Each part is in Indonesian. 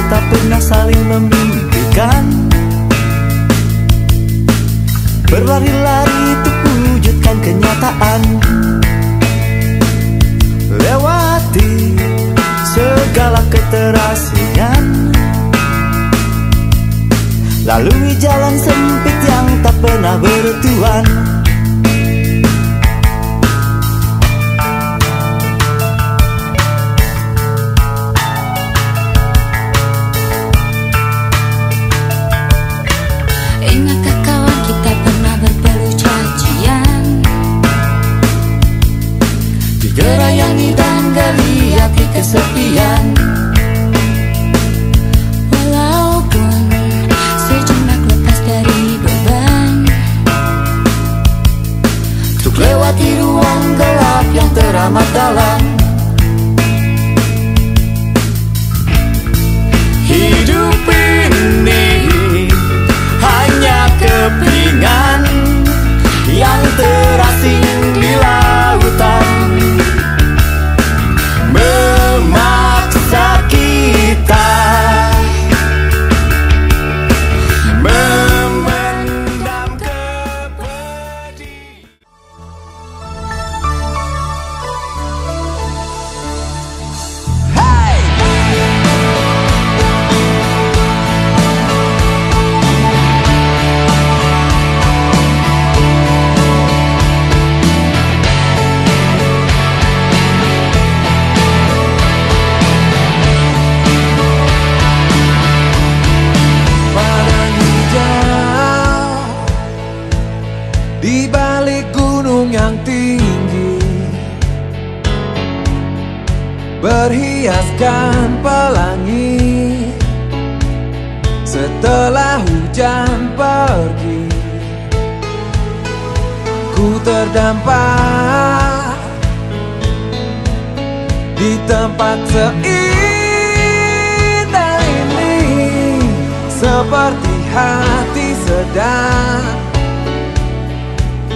kita pernah saling memimpikan. Berlari-lari untuk wujudkan kenyataan. Lewati segala keterasingan Lalui jalan sempit yang tak pernah bertuan Digerayangi dan geliati kesepian. Walaupun sejenak lepas dari beban. Untuk lewati ruang gelap yang teramat dalam Berhiaskan pelangi Setelah hujan pergi. Ku terdampar Di tempat seindah ini Seperti hati sedang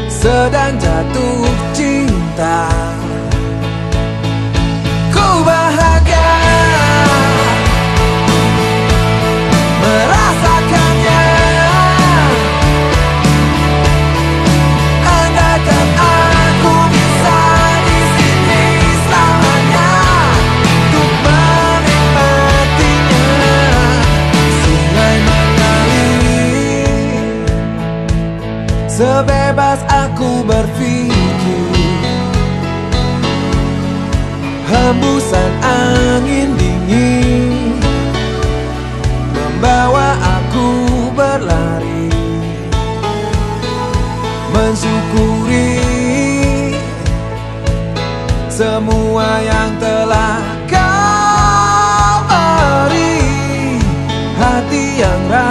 Sedang jatuh cinta Hembusan angin dingin. Membawa aku berlari. Mensyukuri Semua yang telah kau beri. Hati yang rapuh